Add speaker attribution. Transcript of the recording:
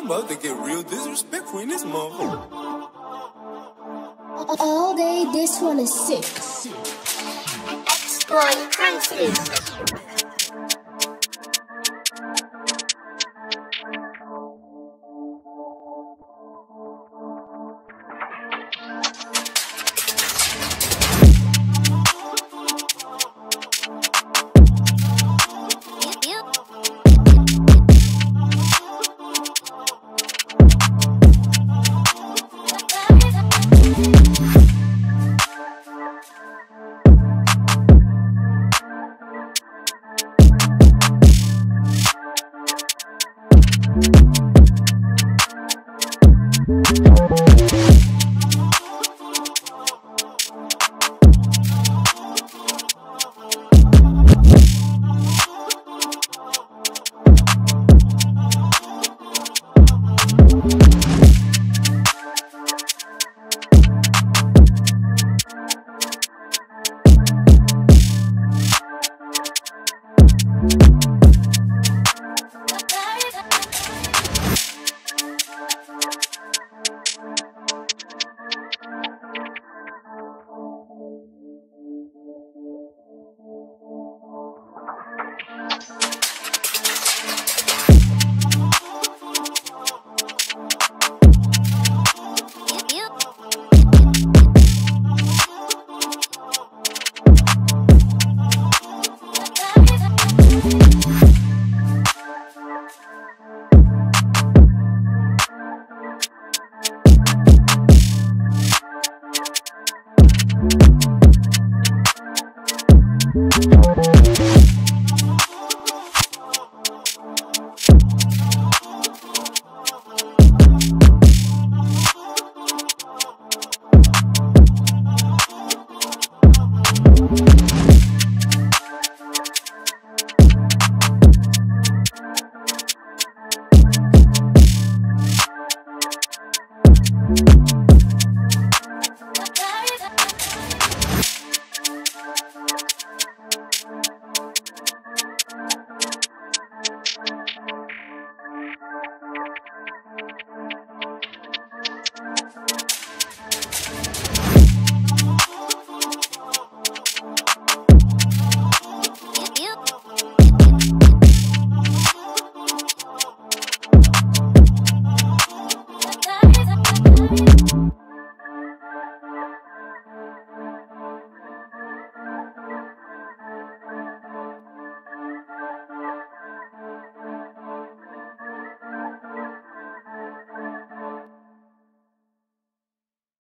Speaker 1: I'm about to get real disrespectful in this motherfucker.
Speaker 2: All day, this one is sick.
Speaker 3: Exploit country.